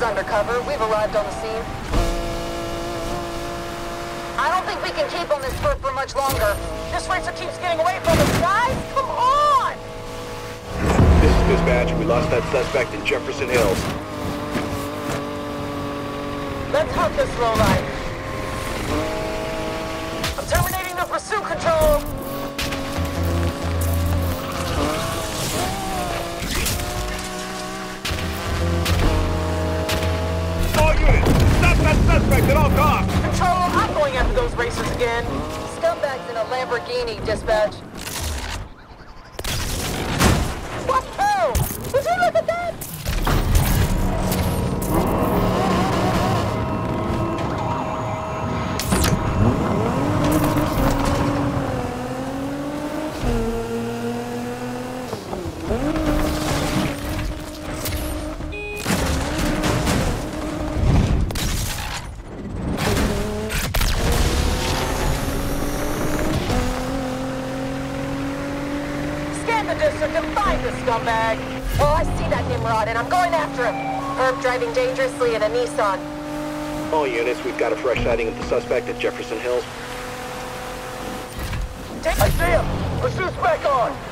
is undercover. We've arrived on the scene. I don't think we can keep on this foot for much longer. This racer keeps getting away from us, guys! Come on! This is dispatch. We lost that suspect in Jefferson Hills. Let's hunt this lowlife. Suspect at all costs! Control, I'm going after those racers again. Scumbags in a Lamborghini, dispatch. What? Oh! You look at Scan the district and find the scumbag. Oh, I see that Nimrod, and I'm going after him. Herb driving dangerously in a Nissan. All units, we've got a fresh sighting of the suspect at Jefferson Hills. Take I see him. Pursuit's back on.